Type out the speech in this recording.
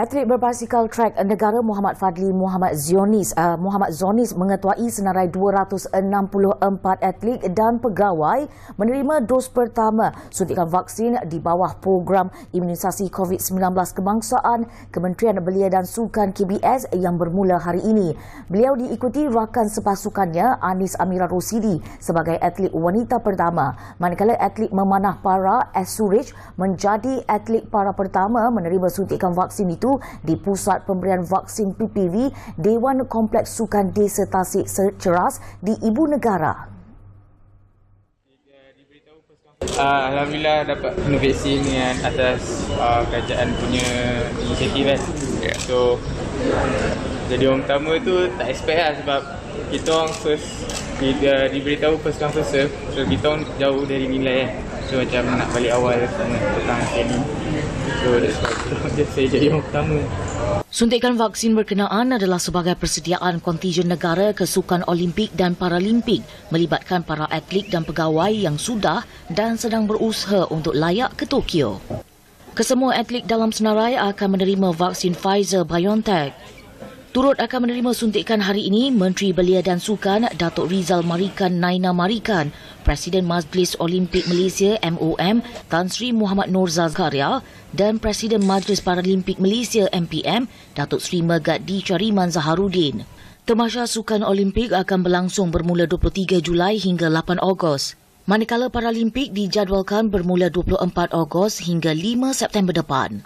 Atlet berbasikal trek negara Muhammad Fadli Muhammad Zionis uh, Muhammad Zonis mengetuai senarai 264 atlet dan pegawai menerima dos pertama suntikan vaksin di bawah program imunisasi COVID-19 kebangsaan Kementerian Belia dan Sukan KBS yang bermula hari ini. Beliau diikuti rakan sepasukannya Anis Amira Rosidi sebagai atlet wanita pertama manakala atlet memanah para Esurich menjadi atlet para pertama menerima suntikan vaksin itu di Pusat Pemberian Vaksin PPV Dewan Kompleks Sukan Desa Tasik Ceras di Ibu Negara. Uh, Alhamdulillah dapat kena vaksin dengan atas uh, kerajaan punya inisiatif kan. Yeah. So, jadi orang pertama tu tak expect lah sebab kita orang first kita diberitahu first come first serve. So, kita orang jauh dari nilai kan. So, macam nak balik awal petang training. Suntikan vaksin berkenaan adalah sebagai persediaan kontijen negara ke Sukan Olimpik dan Paralimpik melibatkan para atlet dan pegawai yang sudah dan sedang berusaha untuk layak ke Tokyo. Kesemua atlet dalam senarai akan menerima vaksin Pfizer-BioNTech. Turut akan menerima suntikan hari ini Menteri Belia dan Sukan Datuk Rizal Marikan Naina Marikan, Presiden Majlis Olimpik Malaysia MOM Tan Sri Muhammad Nur Zakaria dan Presiden Majlis Paralimpik Malaysia MPM Datuk Sri Megat Di Chariman Zaharuddin. Temasya Sukan Olimpik akan berlangsung bermula 23 Julai hingga 8 Ogos. Manakala Paralimpik dijadualkan bermula 24 Ogos hingga 5 September depan.